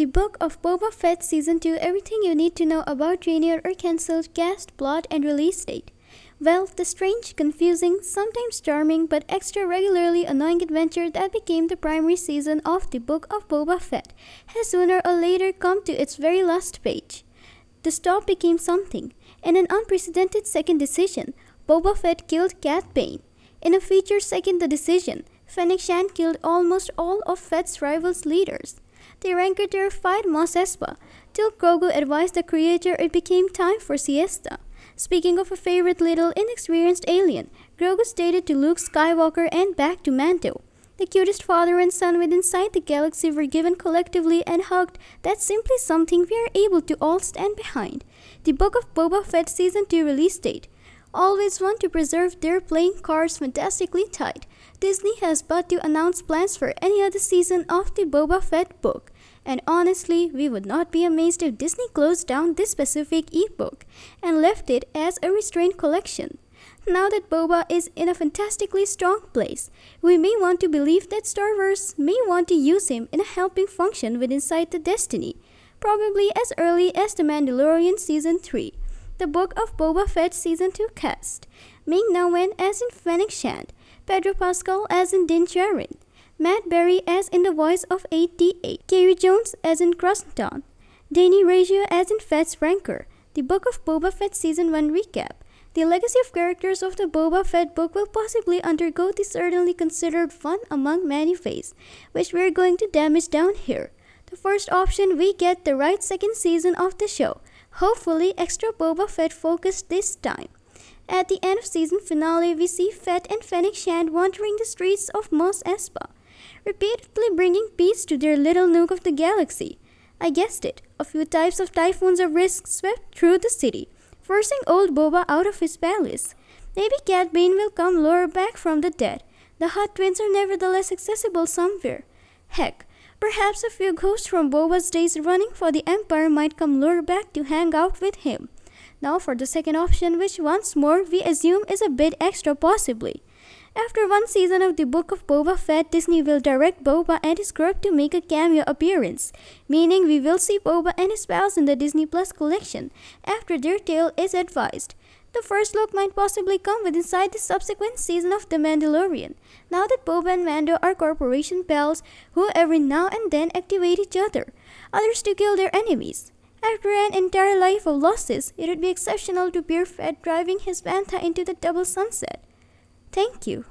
The Book of Boba Fett Season 2 Everything you need to know about renewed or cancelled cast, plot, and release date. Well, the strange, confusing, sometimes charming, but extra regularly annoying adventure that became the primary season of the Book of Boba Fett has sooner or later come to its very last page. The stop became something. In an unprecedented second decision, Boba Fett killed Cad Bane. In a feature second the decision, Fennec Shand killed almost all of Fett's rivals' leaders. The Rancor terrified Mos Espa, till Grogu advised the creator it became time for siesta. Speaking of a favorite little inexperienced alien, Grogu stated to Luke Skywalker and back to Mando. The cutest father and son within sight the galaxy were given collectively and hugged. That's simply something we are able to all stand behind. The Book of Boba Fett Season 2 release date. Always want to preserve their playing cards fantastically tight. Disney has but to announce plans for any other season of the Boba Fett book. And honestly, we would not be amazed if Disney closed down this specific ebook and left it as a restrained collection. Now that Boba is in a fantastically strong place, we may want to believe that Star Wars may want to use him in a helping function within inside the Destiny, probably as early as The Mandalorian Season 3, the Book of Boba Fett Season 2 cast, Ming Na Wen as in Fennec Shand, Pedro Pascal as in Din Djarin, Matt Berry as in the voice of 8D8, Carey Jones as in Krrsantan, Danny Riggio as in Fett's Rancor, the Book of Boba Fett Season 1 recap. The legacy of characters of the Boba Fett book will possibly undergo the certainly considered fun among many phase, which we're going to damage down here. The first option, we get the right second season of the show, hopefully extra Boba Fett focused this time. At the end of season finale, we see Fett and Fennec Shand wandering the streets of Mos Espa repeatedly bringing peace to their little nook of the galaxy. I guessed it. A few types of typhoons of risk swept through the city, forcing old Boba out of his palace. Maybe Cad Bane will come lure back from the dead. The Hutt twins are nevertheless accessible somewhere. Heck, perhaps a few ghosts from Boba's days running for the Empire might come lure back to hang out with him. Now for the second option, which once more we assume is a bit extra possibly. After one season of the Book of Boba Fett, Disney will direct Boba and his group to make a cameo appearance, meaning we will see Boba and his pals in the Disney Plus collection after their tale is advised. The first look might possibly come with inside the subsequent season of The Mandalorian, now that Boba and Mando are corporation pals who every now and then activate each other, others to kill their enemies. After an entire life of losses, it would be exceptional to peer Fett driving his Bantha into the double sunset. Thank you.